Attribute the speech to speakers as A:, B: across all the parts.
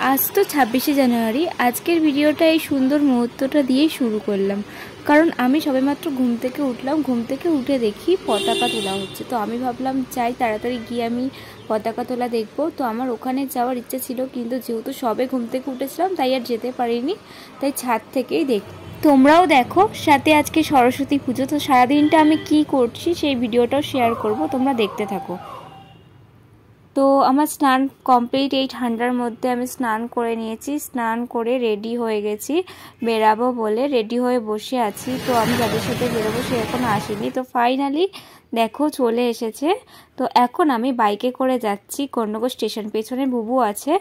A: আজ তো ছাব্বিশে জানুয়ারি। আজকের ভিডিওটা এই সুন্দর মুহূর্তটা দিয়েই শুরু করলাম। কারণ আমি সবেমাত্র ঘুম থেকে উঠলাম। ঘুম থেকে উঠে দেখি পতাকা তোলা হচ্ছে। তো আমি ভাবলাম, চাই তাড়াতাড়ি গিয়ে আমি পতাকা তোলা দেখব। তো আমার ওখানে যাওয়ার ইচ্ছা ছিল, কিন্তু যেহেতু সবে ঘুম থেকে উঠেছিলাম, তাই আর যেতে পারিনি। তাই ছাদ থেকেই দেখ, তোমরাও দেখো। সাথে আজকে সরস্বতী পুজো। তো সারাদিনটা আমি কি করছি, সেই ভিডিওটাও শেয়ার করব। তোমরা দেখতে থাকো। তো আমার স্নান কমপ্লিট এই ঠান্ডার মধ্যে আমি স্নান করে নিয়েছি। স্নান করে রেডি হয়ে গেছি। বেরাবো বলে রেডি হয়ে বসে আছি। তো আমি যাদের সাথে বেরোবো সে এখন আসেনি। তো ফাইনালি দেখো চলে এসেছে। তো এখন আমি বাইকে করে যাচ্ছি। কর্ণগর স্টেশন পেছনে বুবু আছে।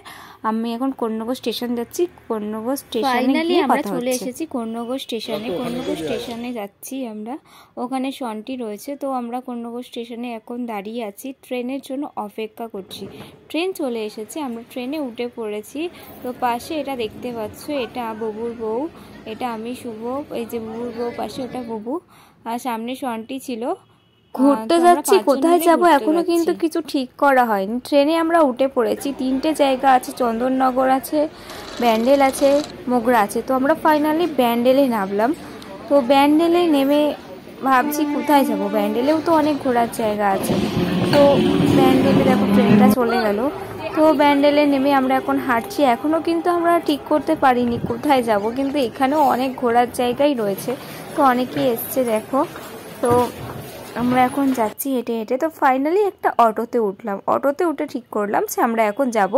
A: আমি এখন কর্ণগর স্টেশন যাচ্ছি। কর্ণগর স্টেশনে আমরা চলে এসেছি কর্ণগর স্টেশনে। কর্ণগর স্টেশনে যাচ্ছি আমরা। ওখানে সন্টি রয়েছে। তো আমরা কর্ণগর স্টেশনে এখন দাঁড়িয়ে আছি। ট্রেনের জন্য অপেক্ষা করছি। ট্রেন চলে এসেছে। আমরা ট্রেনে উঠে পড়েছি। তো পাশে এটা দেখতে পাচ্ছ এটা ববুর বউ। এটা আমি শুভ। এই যে বুবুর বউ পাশে ওটা বুবু। আর সামনে সন্টি ছিল। ঘুরতে যাচ্ছি কোথায় যাব? এখনও কিন্তু কিছু ঠিক করা হয়নি। ট্রেনে আমরা উঠে পড়েছি। তিনটে জায়গা আছে চন্দননগর আছে ব্যান্ডেল আছে মোগরা আছে। তো আমরা ফাইনালি ব্যান্ডেলে নামলাম। তো ব্যান্ডেলে নেমে ভাবছি কোথায় যাব? ব্যান্ডেলেও তো অনেক ঘোরার জায়গা আছে। তো ব্যান্ডেলে দেখো ট্রেনটা চলে গেল। তো ব্যান্ডেলে নেমে আমরা এখন হাঁটছি। এখনও কিন্তু আমরা ঠিক করতে পারিনি কোথায় যাব। কিন্তু এখানেও অনেক ঘোরার জায়গাই রয়েছে। তো অনেকেই এসছে দেখো। তো আমরা এখন যাচ্ছি হেঁটে হেঁটে। তো ফাইনালি একটা অটোতে উঠলাম। অটোতে উঠে ঠিক করলাম যে আমরা এখন যাব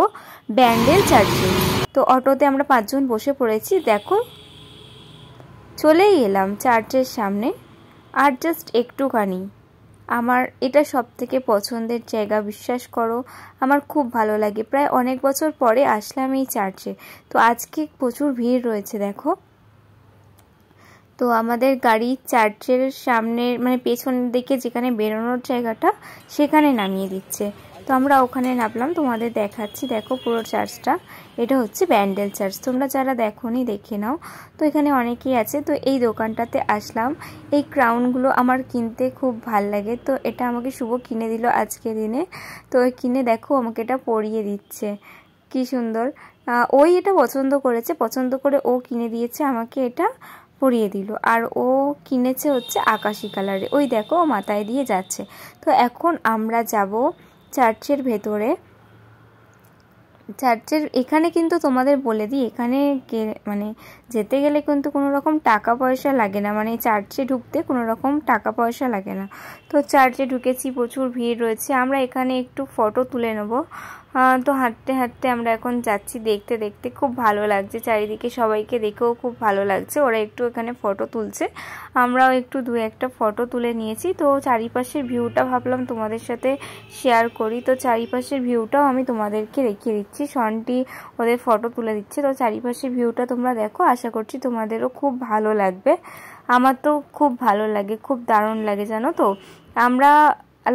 A: ব্যান্ডেল চার্চে। তো অটোতে আমরা পাঁচজন বসে পড়েছি। দেখো, চলেই এলাম চার্চের সামনে। আর জাস্ট একটুখানি। আমার এটা সব থেকে পছন্দের জায়গা, বিশ্বাস করো, আমার খুব ভালো লাগে। প্রায় অনেক বছর পরে আসলাম এই চার্চে। তো আজকে প্রচুর ভিড় রয়েছে, দেখো। তো আমাদের গাড়ি চার্চের সামনের মানে পেছনের দিকে যেখানে বেরোনোর জায়গাটা, সেখানে নামিয়ে দিচ্ছে। তো আমরা ওখানে নামলাম, তোমাদের দেখাচ্ছি। দেখো পুরো চার্চটা। এটা হচ্ছে ব্যান্ডেল চার্চ। তোমরা যারা দেখোনি, দেখে নাও। তো এখানে অনেকেই আছে। তো এই দোকানটাতে আসলাম। এই ক্রাউনগুলো আমার কিনতে খুব ভালো লাগে। তো এটা আমাকে শুভ কিনে দিল আজকে দিনে। তো কিনে দেখো, আমাকে এটা পরিয়ে দিচ্ছে। কি সুন্দর। ওই এটা পছন্দ করেছে। পছন্দ করে ও কিনে দিয়েছে আমাকে এটা। পরিয়ে দিল। আর ও কিনেছে হচ্ছে আকাশি কালারে ওই দেখো ও মাথায় দিয়ে যাচ্ছে। তো এখন আমরা যাব চার্চের ভেতরে। চার্চের এখানে কিন্তু তোমাদের বলে দিই, এখানে মানে যেতে গেলে কিন্তু কোনো রকম টাকা পয়সা লাগে না। মানে চার্চে ঢুকতে কোনো রকম টাকা পয়সা লাগে না। তো চার্চে ঢুকেছি, প্রচুর ভিড় রয়েছে। আমরা এখানে একটু ফটো তুলে নেব। তো হাঁটতে হাঁটতে আমরা এখন যাচ্ছি দেখতে দেখতে। খুব ভালো লাগছে, চারিদিকে সবাইকে দেখেও খুব ভালো লাগছে। ওরা একটু এখানে ফটো তুলছে। আমরাও একটু দু একটা ফটো তুলে নিয়েছি। তো চারিপাশের ভিউটা ভাবলাম তোমাদের সাথে শেয়ার করি। তো চারিপাশের ভিউটাও আমি তোমাদেরকে দেখিয়ে দিচ্ছি। সনটি ওদের ফটো তুলে দিচ্ছে। তো চারিপাশের ভিউটা তোমরা দেখো। আশা করছি তোমাদেরও খুব ভালো লাগবে। আমার তো খুব ভালো লাগে, খুব দারুণ লাগে, জানো তো? আমরা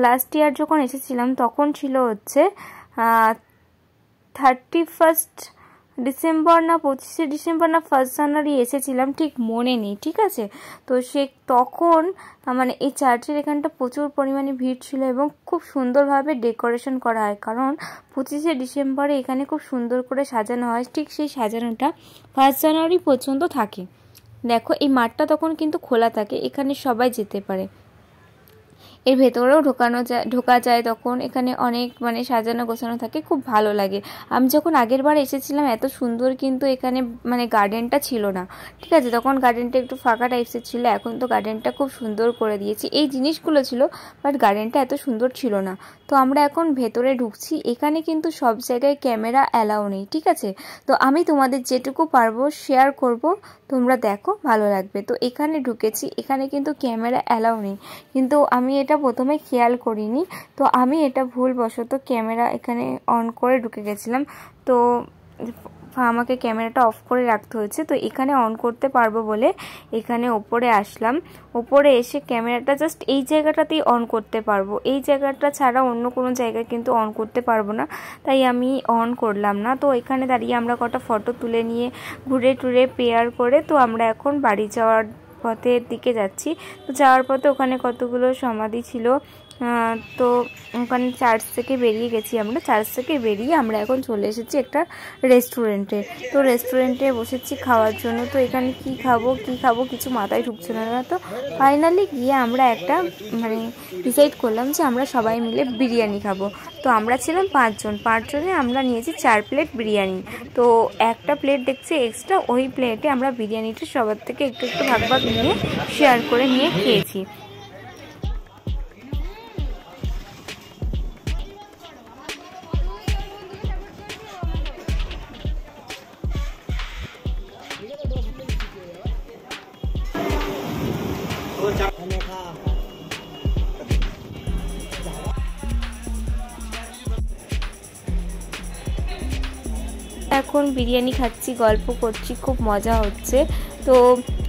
A: লাস্ট ইয়ার যখন এসেছিলাম, তখন ছিল হচ্ছে থার্টি ফার্স্ট ডিসেম্বর না পঁচিশে ডিসেম্বর না ফার্স্ট জানুয়ারি এসেছিলাম, ঠিক মনে নেই, ঠিক আছে? তো সে তখন মানে এই চার্চের এখানটা প্রচুর পরিমাণে ভিড় ছিল এবং খুব সুন্দরভাবে ডেকোরেশন করা হয়। কারণ পঁচিশে ডিসেম্বরে এখানে খুব সুন্দর করে সাজানো হয়, ঠিক সেই সাজানোটা ফার্স্ট জানুয়ারি পর্যন্ত থাকে। দেখো, এই মাঠটা তখন কিন্তু খোলা থাকে, এখানে সবাই যেতে পারে। এর ভেতরেও ঢোকানো যায়, ঢোকা যায় তখন এখানে অনেক মানে সাজানো গোছানো থাকে, খুব ভালো লাগে। আমি যখন আগের বার এসেছিলাম, এত সুন্দর কিন্তু এখানে মানে গার্ডেনটা ছিল না। ঠিক আছে, তখন গার্ডেনটা একটু ফাঁকা টাইপসের ছিল, এখন তো গার্ডেনটা খুব সুন্দর করে দিয়েছি। এই জিনিসগুলো ছিল বাট গার্ডেনটা এত সুন্দর ছিল না। তো আমরা এখন ভেতরে ঢুকছি, এখানে কিন্তু সব জায়গায় ক্যামেরা অ্যালাউ নেই, ঠিক আছে? তো আমি তোমাদের যেটুকু পারব শেয়ার করব, তোমরা দেখো, ভালো লাগবে। তো এখানে ঢুকেছি, এখানে কিন্তু ক্যামেরা অ্যালাউ নেই। কিন্তু আমি এটা প্রথমে খেয়াল করিনি। তো আমি এটা ভুলবশত ক্যামেরা এখানে অন করে ঢুকে গেছিলাম। তো আমাকে ক্যামেরাটা অফ করে রাখতে হয়েছে। তো এখানে অন করতে পারব বলে এখানে ওপরে আসলাম। ওপরে এসে ক্যামেরাটা জাস্ট এই জায়গাটাতেই অন করতে পারব। এই জায়গাটা ছাড়া অন্য কোনো জায়গায় কিন্তু অন করতে পারব না। তাই আমি অন করলাম না। তো এখানে দাঁড়িয়ে আমরা কটা ফটো তুলে নিয়ে ঘুরে টুরে পেয়ার করে তো আমরা এখন বাড়ি যাওয়ার পথের দিকে যাচ্ছি। তো যাওয়ার পথে ওখানে কতগুলো সমাধি ছিল? তো ওখানে চার্চ থেকে বেরিয়ে গেছি আমরা। চার্চ থেকে বেরিয়ে আমরা এখন চলে এসেছি একটা রেস্টুরেন্টে। তো রেস্টুরেন্টে বসেছি খাওয়ার জন্য। তো এখানে কি খাব কি খাব কিছু মাথায় ঢুকছে না তো। ফাইনালি গিয়ে আমরা একটা মানে ডিসাইড করলাম যে আমরা সবাই মিলে বিরিয়ানি খাব। তো আমরা ছিলাম পাঁচজন। পাঁচজনে আমরা নিয়েছি চার প্লেট বিরিয়ানি। তো একটা প্লেট দেখছি এক্সট্রা, ওই প্লেটে আমরা বিরিয়ানিটা সবার থেকে একটু একটু ভাগ ভাগ নিয়ে, শেয়ার করে নিয়ে খেয়েছি। এখন বিরিয়ানি খাচ্ছি, গল্প করছি, খুব মজা হচ্ছে। তো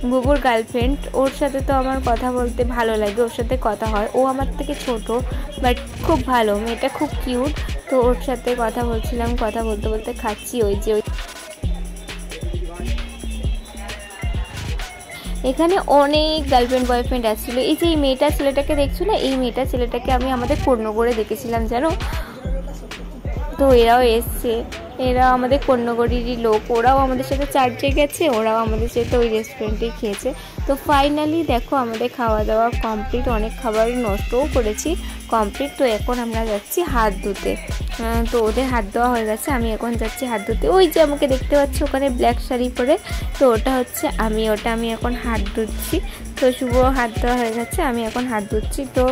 A: বুবুর গার্লফ্রেন্ড ওর সাথে তো আমার কথা বলতে ভালো লাগে, ওর সাথে কথা হয়। ও আমার থেকে ছোট বাট খুব ভালো, মেয়েটা খুব কিউট তো ওর সাথে কথা বলছিলাম, কথা বলতে বলতে খাচ্ছি ওই যে ওই এখানে অনেক গার্লফ্রেন্ড বয়ফ্রেন্ড আসছিল। এই যে এই মেয়েটা ছেলেটাকে দেখছ না? এই মেয়েটা ছেলেটাকে আমি আমাদের পূর্ণ করে দেখেছিলাম, জানো? তো এরাও এসছে। এরা আমাদের কন্যগড়িরই লোক। ওরাও আমাদের সাথে চার্চে গেছে, ওরাও আমাদের সাথে ওই রেস্টুরেন্টেই খেয়েছে। তো ফাইনালি দেখো আমাদের খাওয়া দাওয়া কমপ্লিট অনেক খাবার নষ্টও করেছি কমপ্লিট তো এখন আমরা যাচ্ছি হাত ধুতে। তো ওদের হাত দেওয়া হয়ে গেছে, আমি এখন যাচ্ছি হাত ধুতে। ওই যে আমাকে দেখতে পাচ্ছি ওখানে ব্ল্যাক শাড়ি পরে। তো ওটা হচ্ছে আমি, ওটা আমি এখন হাত ধুচ্ছি। তো শুভ, হাত দেওয়া হয়ে গেছে, আমি এখন হাত ধুচ্ছি। তো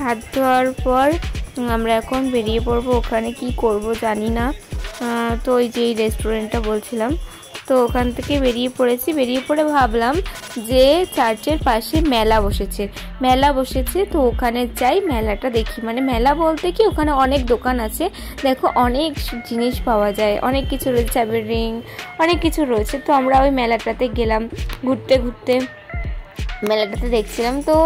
A: হাত ধোয়ার পর আমরা এখন বেরিয়ে পড়ব। ওখানে কি করব জানি না। তো ওই যে রেস্টুরেন্টটা বলছিলাম, তো ওখান থেকে বেরিয়ে পড়েছি। বেরিয়ে পড়ে ভাবলাম যে চার্চের পাশে মেলা বসেছে। মেলা বসেছে, তো ওখানে যাই মেলাটা দেখি। মানে মেলা বলতে কি, ওখানে অনেক দোকান আছে। দেখো, অনেক জিনিস পাওয়া যায়। অনেক কিছু রয়েছে রিং অনেক কিছু রয়েছে। তো আমরা ওই মেলাটাতে গেলাম, ঘুরতে ঘুরতে মেলাটাতে দেখছিলাম। তো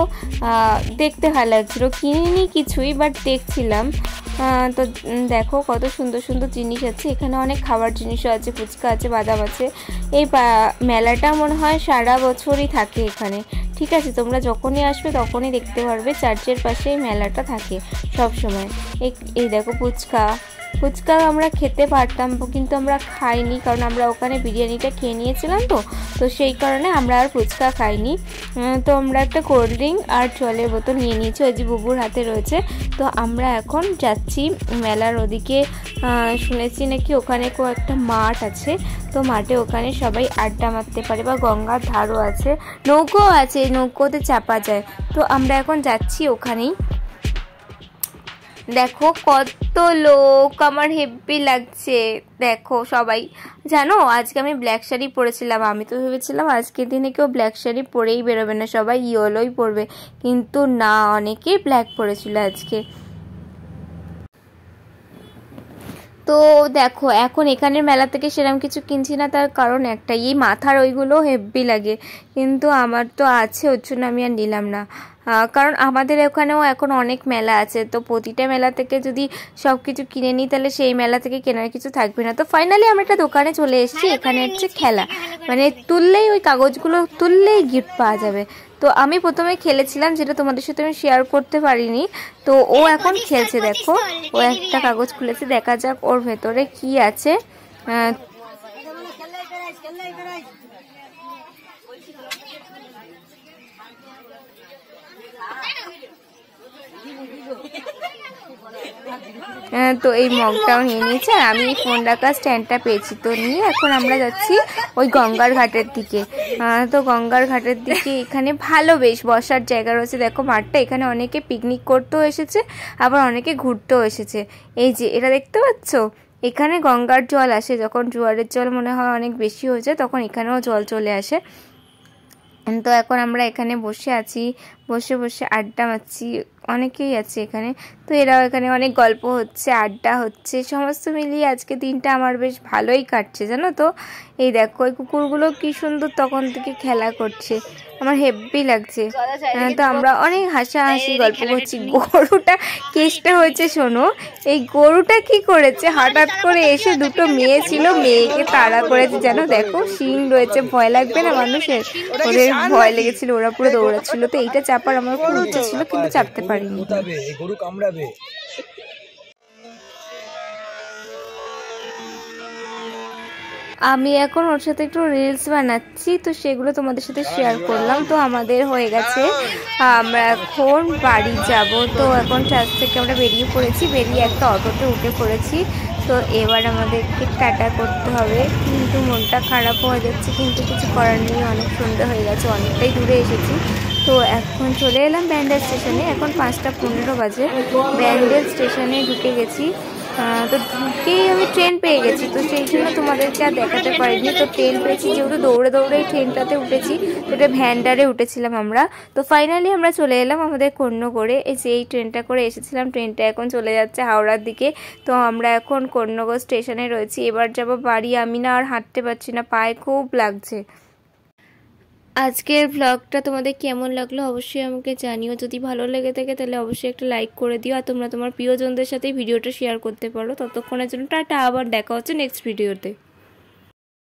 A: দেখতে ভালো লাগছিল। কিনিনি কিছুই বাট দেখছিলাম। তো দেখো কত সুন্দর সুন্দর জিনিস আছে। এখানে অনেক খাবার জিনিসও আছে, ফুচকা আছে, বাদাম আছে। এই মেলাটা মনে হয় সারা বছরই থাকে এখানে। ঠিক আছে, তোমরা যখনই আসবে তখনই দেখতে পারবে চার্চের পাশে এই মেলাটা থাকে সব সময় এই দেখো ফুচকা ফুচকা আমরা খেতে পারতাম, কিন্তু আমরা খাইনি, কারণ আমরা ওখানে বিরিয়ানিটা খেয়ে নিয়েছিলাম তো। তো সেই কারণে আমরা আর ফুচকা খাইনি। তো আমরা একটা কোল্ড ড্রিঙ্ক আর জলের বোতল নিয়ে নিয়েছি, ওই যে বুবুর হাতে রয়েছে। তো আমরা এখন যাচ্ছি মেলার ওদিকে। শুনেছি নাকি ওখানে একটা মাঠ আছে। তো মাঠে ওখানে সবাই আড্ডা মারতে পারে বা গঙ্গার ধারও আছে। নৌকো আছে, নৌকোতে চাপা যায়। তো আমরা এখন যাচ্ছি ওখানেই। দেখো, কত লোক আমার হেব্বি লাগছে। দেখো সবাই, জানো, আজকে আমি ব্ল্যাক শাড়ি পরেছিলাম। আমি তো ভেবেছিলাম আজকের দিনে কেউ ব্ল্যাক শাড়ি পরেই বেরোবে না, সবাই ইয়েলোই পরবে। কিন্তু না, অনেকেই ব্ল্যাক পরেছিল আজকে। তো দেখো এখন এখানের মেলা থেকে সেরকম কিছু কিনছি না তার কারণ একটা এই মাথার ওইগুলো হেভি লাগে। কিন্তু আমার তো আছে ওর জন্য আমি আর নিলাম না। কারণ আমাদের ওখানেও এখন অনেক মেলা আছে তো প্রতিটা মেলা থেকে যদি সব কিছু কিনে নিই তাহলে সেই মেলা থেকে কেনার কিছু থাকবে না। তো ফাইনালি আমরা একটা দোকানে চলে এসেছি এখানে হচ্ছে খেলা। মানে তুললেই ওই কাগজগুলো তুললেই গিফট পাওয়া যাবে। তো আমি প্রথমে খেলেছিলাম যেটা তোমাদের সাথে আমি শেয়ার করতে পারিনি। তো ও এখন খেলছে দেখো। ও একটা কাগজ খুলেছে দেখা যাক ওর ভেতরে কি আছে। তো এই মগটাও নিয়ে নিয়েছে, আর আমি ফোন রাখার স্ট্যান্ডটা পেয়েছি। তো নিয়ে এখন আমরা যাচ্ছি ওই গঙ্গার ঘাটের দিকে। তো গঙ্গার ঘাটের দিকে এখানে ভালো বেশ বসার জায়গা রয়েছে। দেখো মাঠটা, এখানে অনেকে পিকনিক করতেও এসেছে, আবার অনেকে ঘুরতেও এসেছে। এই যে, এটা দেখতে পাচ্ছ? এখানে গঙ্গার জল আসে, যখন জোয়ারের জল মনে হয় অনেক বেশি হয়ে যায়, তখন এখানেও জল চলে আসে। তো এখন আমরা এখানে বসে আছি বসে বসে আড্ডা মারছি অনেকেই আছে এখানে। তো এরাও এখানে অনেক গল্প হচ্ছে আড্ডা হচ্ছে সমস্ত মিলিয়ে আজকে দিনটা আমার বেশ ভালোই কাটছে জানো তো? এই দেখো ওই কুকুরগুলো কি সুন্দর তখন থেকে খেলা করছে। আমার হেব্বি লাগছে। তো আমরা অনেক হাসাহাসি গল্প করছি। গরুটা কেসটা হয়েছে শোনো। এই গরুটা কি করেছে? হঠাৎ করে এসে দুটো মেয়ে ছিল মেয়েকে তাড়া করেছে যেন দেখো শিং রয়েছে ভয় লাগবে না মানুষের? ওদের ভয় লেগেছিল ওরা পুরো দৌড়াচ্ছিল। তো এইটা চাপ চাপার আমার খুব ইচ্ছে ছিল কিন্তু চাপতে পারিনি।
B: গরু কামড়াবে।
A: আমি এখন ওর সাথে একটু রিলস বানাচ্ছি তো সেগুলো তোমাদের সাথে শেয়ার করলাম। তো আমাদের হয়ে গেছে। আমরা এখন বাড়ি যাব। তো এখন চার্চ থেকে আমরা বেরিয়ে পড়েছি। বেরিয়ে একটা অটোতে উঠে পড়েছি। তো এবার আমাদেরকে টাটা করতে হবে। কিন্তু মনটা খারাপ হয়ে যাচ্ছে কিন্তু কিছু করার নেই। অনেক সুন্দর হয়ে গেছে অনেকটাই দূরে এসেছি। তো এখন চলে এলাম ব্যান্ডেল স্টেশনে। এখন পাঁচটা পনেরো বাজে। ব্যান্ডেল স্টেশনে ঢুকে গেছি। তো ঢুকেই আমি ট্রেন পেয়ে গেছি। তো সেই জন্য তোমাদেরকে আর দেখাতে পারিনি। তো ট্রেন পেয়েছি, যেহেতু দৌড়ে দৌড়ে এই ট্রেনটাতে উঠেছি এটা ভ্যান্ডারে উঠেছিলাম আমরা। তো ফাইনালি আমরা চলে এলাম আমাদের কন্য করে এই যে এই ট্রেনটা করে এসেছিলাম, ট্রেনটা এখন চলে যাচ্ছে হাওড়ার দিকে। তো আমরা এখন কন্যগর স্টেশনে রয়েছি। এবার যাব বাড়ি। আমি না আর হাঁটতে পারছি না। পায়ে খুব লাগছে। আজকের ব্লগটা তোমাদের কেমন লাগল অবশ্যই আমাকে জানিও। যদি ভালো লেগে থাকে তাহলে অবশ্যই একটা লাইক করে দিও আর তোমরা তোমার প্রিয়জনদের সাথে ভিডিওটা শেয়ার করতে পারো। ততক্ষণের জন্য টাটা, আবার দেখা হচ্ছে নেক্সট ভিডিওতে